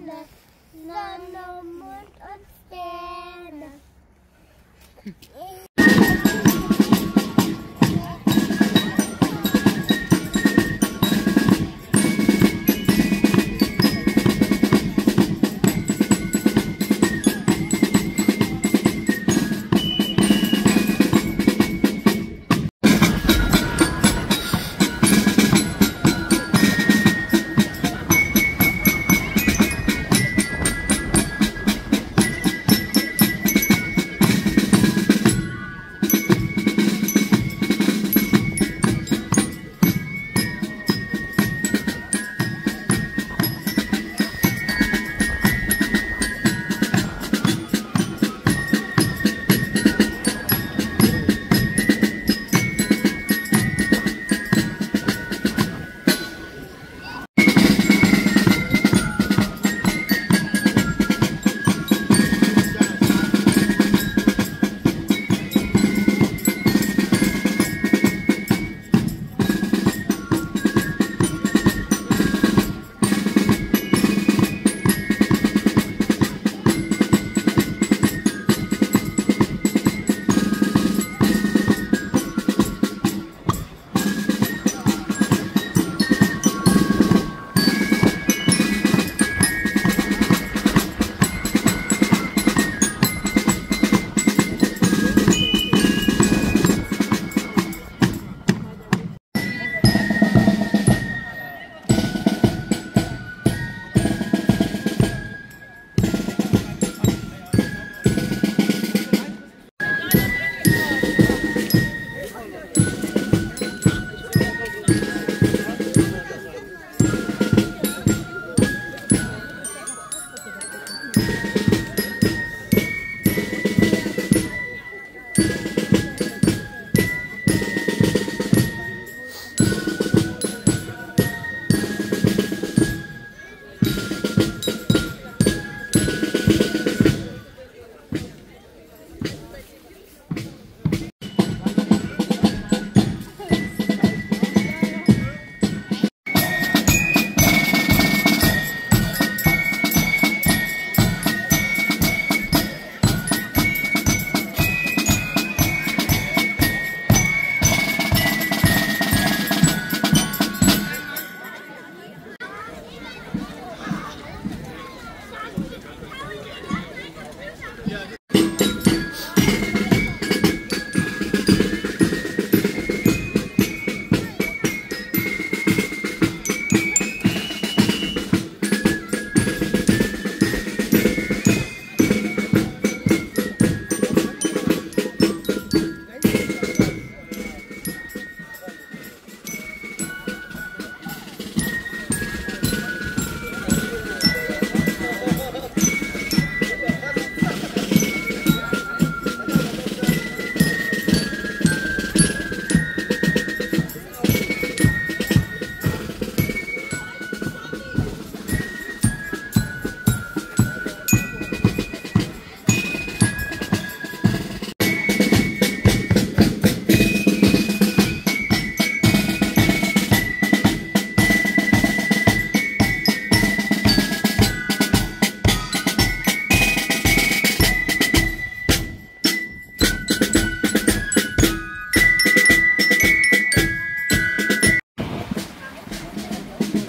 Sterne, Sonne, Mond und Sterne.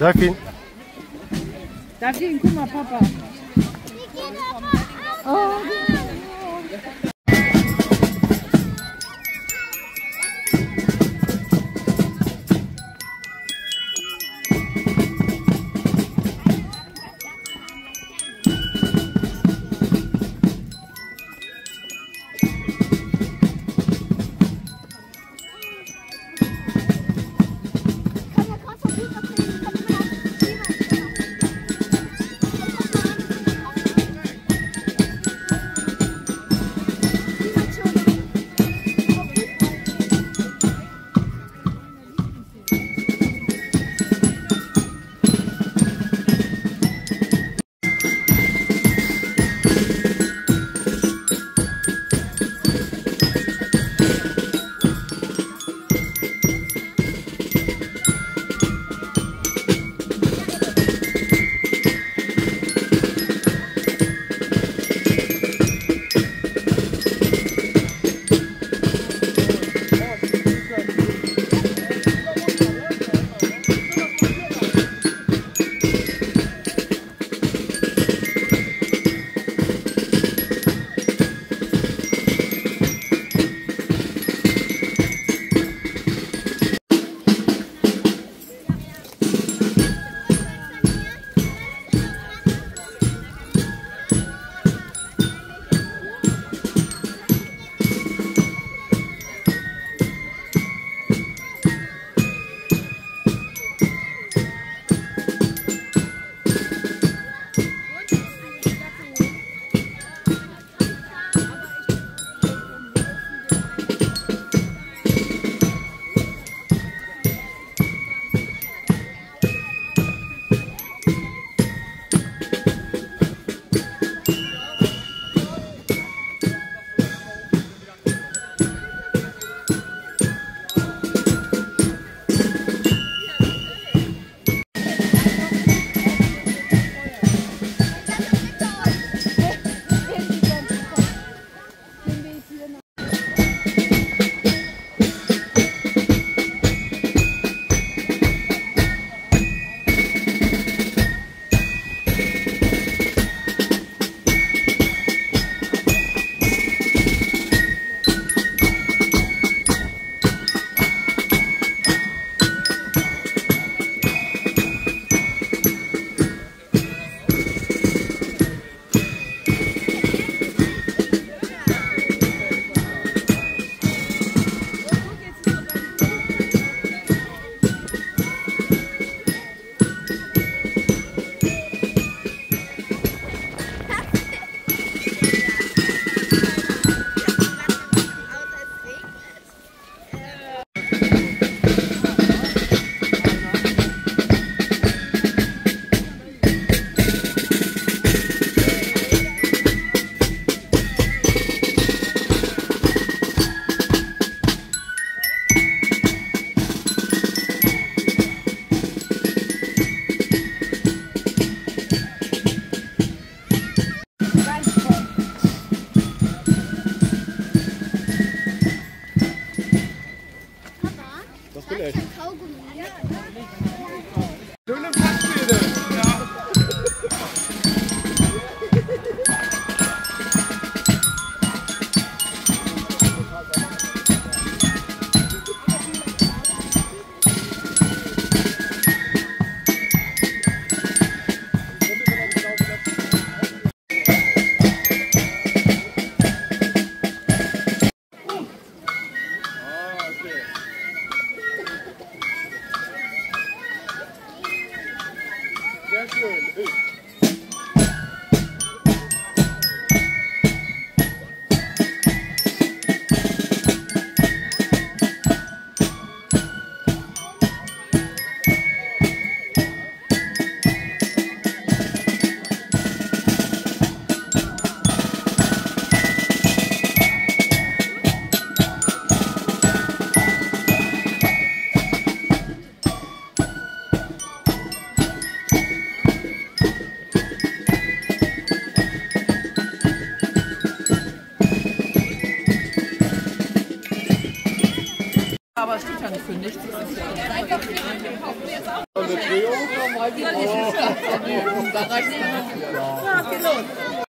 Darf ich? Darf ich Papa. Vielleicht. Steht ja nicht für nichts. Da reicht es